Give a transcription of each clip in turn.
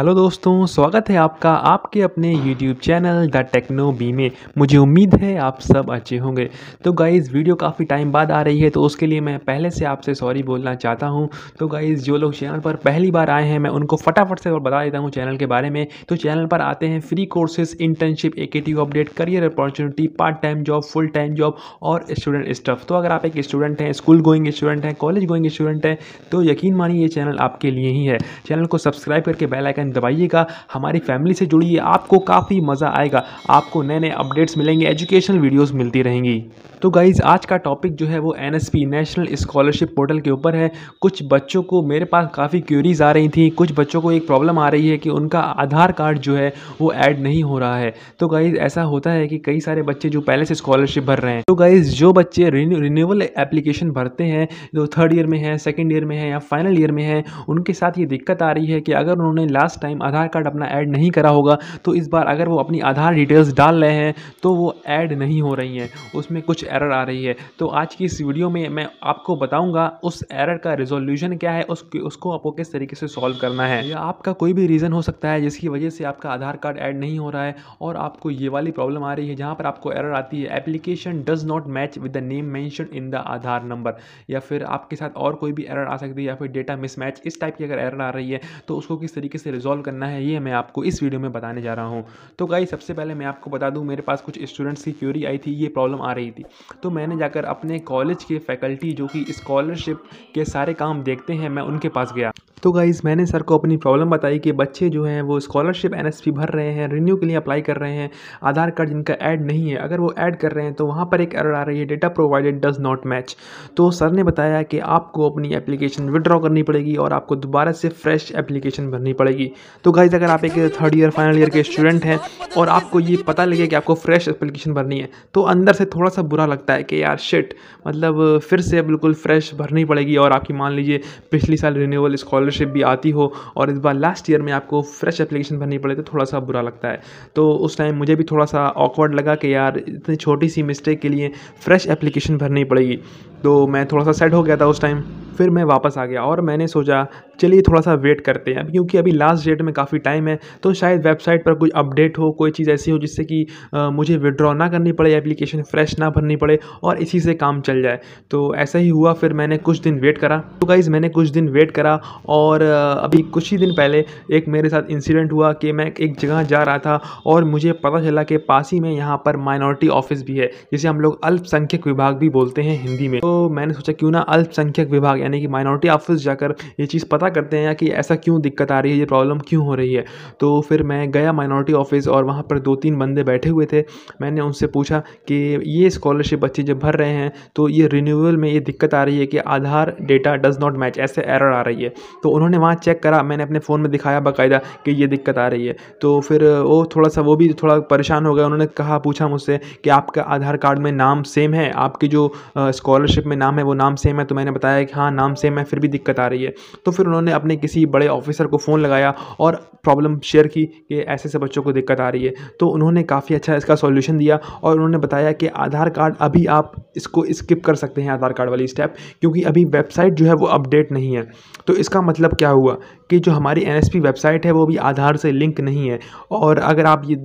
Hello दोस्तों, स्वागत है आपका आपके अपने YouTube channel the techno B में। मुझे उम्मीद है आप सब अच्छे होंगे। तो गाइज़ वीडियो काफ़ी टाइम बाद आ रही है तो उसके लिए मैं पहले से आपसे सॉरी बोलना चाहता हूँ। तो गाइज़ जो लोग चैनल पर पहली बार आए हैं, मैं उनको फटाफट से और बता देता हूँ चैनल के बारे में। तो चैनल पर आते हैं free courses internship AKT update career opportunity part time job full time job और स्टूडेंट स्टफ़ तो अगर आप एक स्टूडेंट हैं स्कूल गोइंग स्टूडेंट हैं कॉलेज गोइंग स्टूडेंट हैं तो यकीन मानिए ये चैनल आपके लिए ही है। चैनल को सब्सक्राइब करके बेल आइकन दबाइएगा। हमारी फैमिली से जुड़िए, आपको काफ़ी मज़ा आएगा। आपको नए नए अपडेट्स मिलेंगे एजुकेशनल वीडियोस मिलती रहेंगी। तो गाइज़ आज का टॉपिक जो है वो एनएसपी नेशनल स्कॉलरशिप पोर्टल के ऊपर है। कुछ बच्चों को मेरे पास काफ़ी क्यूरीज आ रही थी। कुछ बच्चों को एक प्रॉब्लम आ रही है कि उनका आधार कार्ड जो है वो ऐड नहीं हो रहा है। तो गाइज़ ऐसा होता है कि कई सारे बच्चे जो पहले से स्कॉलरशिप भर रहे हैं तो गाइज़ जो बच्चे रिन्यूअल एप्लीकेशन भरते हैं, जो थर्ड ईयर में है सेकेंड ईयर में है या फाइनल ईयर में है, उनके साथ ये दिक्कत आ रही है कि अगर उन्होंने लास्ट टाइम आधार कार्ड अपना ऐड नहीं करा होगा तो इस बार अगर वो अपनी आधार डिटेल्स डाल रहे हैं तो वो ऐड नहीं हो रही हैं। उसमें कुछ एरर आ रही है। तो आज की इस वीडियो में मैं आपको बताऊँगा उस एरर का रिजोल्यूशन क्या है उस उसको आपको किस तरीके से सॉल्व करना है। या आपका कोई भी रीज़न हो सकता है जिसकी वजह से आपका आधार कार्ड ऐड नहीं हो रहा है, और आपको ये वाली प्रॉब्लम आ रही है जहाँ पर आपको एरर आती है application does not match with the name mention in the Aadhaar number या फिर आपके साथ और कोई भी एरर आ सकती है, या फिर डेटा मिसमैच इस टाइप की अगर एरर आ रही है तो उसको किस तरीके से रिजॉल्व करना है, ये मैं आपको इस वीडियो में बताने जा रहा हूँ। तो गाई सबसे पहले मैं आपको बता दूँ, मेरे पास कुछ स्टूडेंट्स की क्यूरी आई थी, ये प्रॉब्लम आ रही थी। तो मैंने जाकर अपने कॉलेज के फैकल्टी जो कि स्कॉलरशिप के सारे काम देखते हैं, मैं उनके पास गया। तो गाइज़ मैंने सर को अपनी प्रॉब्लम बताई कि बच्चे जो हैं, वो स्कॉलरशिप एनएसपी भर रहे हैं रिन्यू के लिए अप्लाई कर रहे हैं, आधार कार्ड जिनका ऐड नहीं है, अगर वो ऐड कर रहे हैं तो वहाँ पर एक एरर आ रही है data provided does not match तो सर ने बताया कि आपको अपनी एप्लीकेशन विड्रॉ करनी पड़ेगी और आपको दोबारा से फ्रेश एप्लीकेशन भरनी पड़ेगी. तो गाइज़ अगर आप एक थर्ड ईयर फाइनल ईयर के स्टूडेंट हैं और आपको ये पता लगे कि आपको फ्रेश एप्लीकेशन भरनी है तो अंदर से थोड़ा सा बुरा लगता है कि यार शिट मतलब फिर से बिल्कुल फ्रेश भरनी पड़ेगी और आपकी मान लीजिए पिछली साल रिन्यूअल स्कॉलरशिप भी आती हो और इस बार लास्ट ईयर में आपको फ्रेश एप्लीकेशन भरनी पड़े तो थोड़ा सा बुरा लगता है। तो उस टाइम मुझे भी थोड़ा सा ऑकवर्ड लगा कि यार, इतनी छोटी सी मिस्टेक के लिए फ्रेश एप्लीकेशन भरनी पड़ेगी। तो मैं थोड़ा सा सेट हो गया था उस टाइम फिर मैं वापस आ गया और मैंने सोचा, चलिए थोड़ा सा वेट करते हैं। क्योंकि अभी लास्ट डेट में काफ़ी टाइम है तो शायद वेबसाइट पर कुछ अपडेट हो, कोई चीज़ ऐसी हो जिससे कि मुझे विड्रॉ ना करनी पड़े एप्लीकेशन फ्रेश ना भरनी पड़े और इसी से काम चल जाए। तो ऐसा ही हुआ, फिर मैंने कुछ दिन वेट करा। तो गाइज़ मैंने कुछ दिन वेट करा और अभी कुछ ही दिन पहले एक मेरे साथ इंसिडेंट हुआ कि मैं एक जगह जा रहा था और मुझे पता चला कि पास ही में यहाँ पर माइनॉरिटी ऑफ़िस भी है, जिसे हम लोग अल्पसंख्यक विभाग भी बोलते हैं हिंदी में। तो मैंने सोचा क्यों ना अल्पसंख्यक विभाग, यानी कि माइनॉरिटी ऑफ़िस जाकर ये चीज़ पता करते हैं कि ऐसा क्यों दिक्कत आ रही है, ये प्रॉब्लम क्यों हो रही है। तो फिर मैं गया माइनॉरिटी ऑफ़िस और वहाँ पर दो तीन बंदे बैठे हुए थे। मैंने उनसे पूछा कि ये स्कॉलरशिप बच्चे जब भर रहे हैं तो ये रिन्यूअल में ये दिक्कत आ रही है कि Aadhaar data does not match ऐसे एरर आ रही है। तो उन्होंने वहाँ चेक करा, मैंने अपने फ़ोन में दिखाया बाकायदा कि ये दिक्कत आ रही है। तो फिर वो थोड़ा सा वो भी थोड़ा परेशान हो गया उन्होंने कहा, पूछा मुझसे कि आपका आधार कार्ड में नाम सेम है? आपकी जो स्कॉलरशिप में नाम है, वो नाम सेम है तो मैंने बताया कि हाँ नाम सेम है, फिर भी दिक्कत आ रही है। तो फिर उन्होंने अपने किसी बड़े ऑफिसर को फ़ोन लगाया और प्रॉब्लम शेयर की कि ऐसे ऐसे बच्चों को दिक्कत आ रही है। तो उन्होंने काफ़ी अच्छा इसका सॉल्यूशन दिया और उन्होंने बताया कि आधार कार्ड अभी आप इसको स्किप कर सकते हैं, आधार कार्ड वाली स्टेप क्योंकि अभी वेबसाइट जो है वो अपडेट नहीं है। तो इसका मतलब क्या हुआ? कि जो हमारी एन वेबसाइट है, वो भी आधार से लिंक नहीं है। और अगर आप ये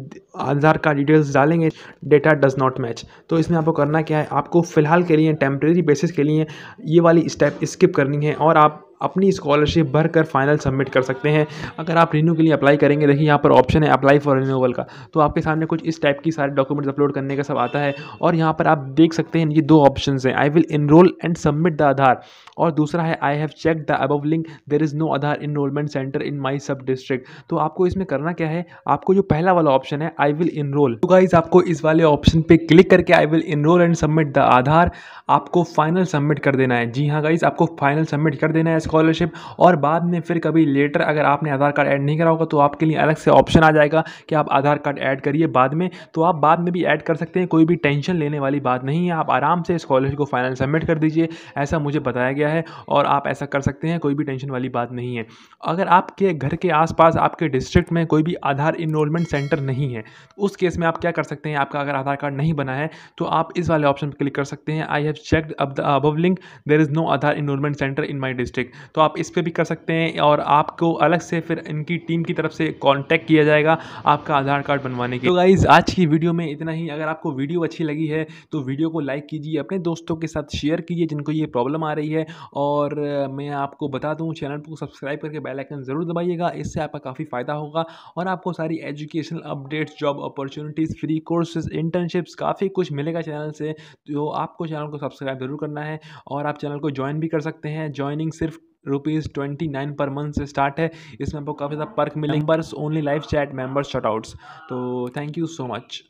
आधार का डिटेल्स डालेंगे डेटा डज़ नॉट मैच तो इसमें आपको करना क्या है? आपको फ़िलहाल के लिए टेम्प्रेरी बेसिस के लिए ये वाली स्टेप स्किप करनी है और आप अपनी स्कॉलरशिप भर कर फाइनल सबमिट कर सकते हैं। अगर आप रिन्यू के लिए अप्लाई करेंगे, देखिए यहाँ पर ऑप्शन है अप्लाई फॉर रिन्यूअल का। तो आपके सामने कुछ इस टाइप की सारे डॉक्यूमेंट्स अपलोड करने का सब आता है और यहाँ पर आप देख सकते हैं, ये दो ऑप्शन हैं। I will enrol and submit the Aadhaar और दूसरा है I have check the above link there is no Aadhaar enrolment centre in my sub district तो आपको इसमें करना क्या है? आपको जो पहला वाला ऑप्शन है आई विल इनरोल तो गाइज़ आपको इस वाले ऑप्शन पे क्लिक करके I will enrol and submit the Aadhaar आपको फाइनल सबमिट कर देना है। जी हाँ गाइज़ आपको फाइनल सबमिट कर देना है। स्कॉलरशिप और बाद में फिर कभी लेटर अगर आपने आधार कार्ड ऐड नहीं करा होगा तो आपके लिए अलग से ऑप्शन आ जाएगा कि आप आधार कार्ड ऐड करिए बाद में। तो आप बाद में भी ऐड कर सकते हैं, कोई भी टेंशन लेने वाली बात नहीं है। आप आराम से स्कॉलरशिप को फाइनल सबमिट कर दीजिए, ऐसा मुझे बताया गया है और आप ऐसा कर सकते हैं, कोई भी टेंशन वाली बात नहीं है। अगर आपके घर के आसपास, आपके डिस्ट्रिक्ट में कोई भी आधार इनरोलमेंट सेंटर नहीं है उस केस में आप क्या कर सकते हैं, आपका अगर आधार कार्ड नहीं बना है तो आप इस वाले ऑप्शन पर क्लिक कर सकते हैं। आई हैव चेकड अब the above link there is no Aadhaar enrolment centre in my district तो आप इस पर भी कर सकते हैं और आपको अलग से फिर इनकी टीम की तरफ़ से कॉन्टैक्ट किया जाएगा आपका आधार कार्ड बनवाने के तो गाइज़ आज की वीडियो में इतना ही। अगर आपको वीडियो अच्छी लगी है तो वीडियो को लाइक कीजिए, अपने दोस्तों के साथ शेयर कीजिए जिनको ये प्रॉब्लम आ रही है। और मैं आपको बता दूँ चैनल को सब्सक्राइब करके बेल आइकन ज़रूर दबाइएगा, इससे आपका काफ़ी फ़ायदा होगा। और आपको सारी educational updates job opportunities free courses internships काफ़ी कुछ मिलेगा चैनल से। तो आपको चैनल को सब्सक्राइब ज़रूर करना है और आप चैनल को ज्वाइन भी कर सकते हैं। ज्वाइनिंग सिर्फ़ rupees twenty nine per month से स्टार्ट है। इसमें आपको काफ़ी ज़्यादा पर्क मिलेंगे। बर्स only live chat members shoutouts तो थैंक यू सो मच